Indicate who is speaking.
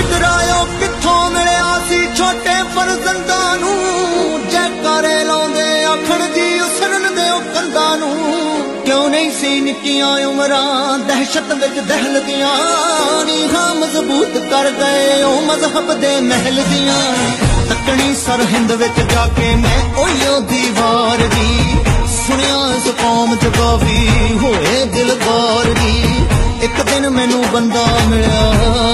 Speaker 1: ਜਿਗਰਾਇਓ ਕਿੱਥੋਂ ਮਿਲਿਆ ਸੀ ਛੋਟੇ ਫਰਜ਼ੰਦਾਂ ਨੂੰ? ਜੈਕਾਰੇ ਲਾਉਂਦੇ ਆਖਣ ਜੀ, ਉਸਰਨ ਦੇ ਉਹ ਕੰਦਾਂ ਨੂੰ। ਕਿਉਂ ਨਹੀਂ ਸੀ ਨਿੱਕੀਆਂ ਉਮਰਾਂ, ਦਹਿਸ਼ਤ ਵਿੱਚ ਦਹਿਲਦੀਆਂ ਨੀਹਾਂ ਮਜ਼ਬੂਤ ਕਰ ਗਏ ਉਹ ਮਜ਼ਹਬ ਦੇ ਮਹਿਲ ਦੀਆਂ। ਤੱਕਣੀ ਸਰਹਿੰਦ ਵਿੱਚ ਜਾ ਕੇ ਮੈਂ ਉਹੀਓ ਦੀਵਾਰ ਦੀ। ਸੁਣਿਆ ਇਸ ਕੌਮ ਚ ਕਾਫੀ ਹੋਏ ਦਿਲਦਾਰ ਦੀ। ਇੱਕ ਦਿਨ ਮੈਨੂੰ ਬੰਦਾ ਮਿਲਿਆ।